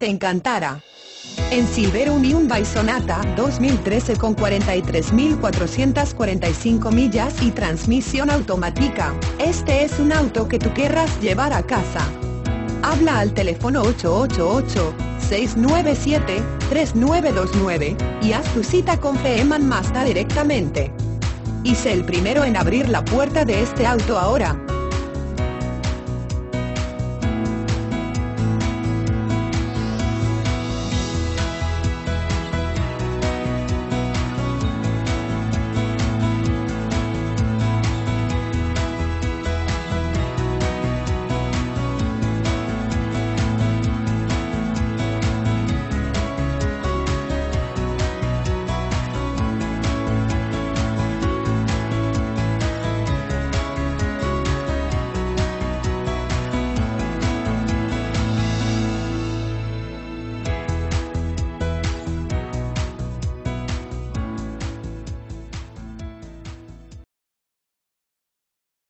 te encantará. En Silver Union Hyundai Sonata 2013 con 43.445 millas y transmisión automática, este es un auto que tú querrás llevar a casa. Habla al teléfono 888-697-3929 y haz tu cita con Feeman Mazda directamente. Y sé el primero en abrir la puerta de este auto ahora.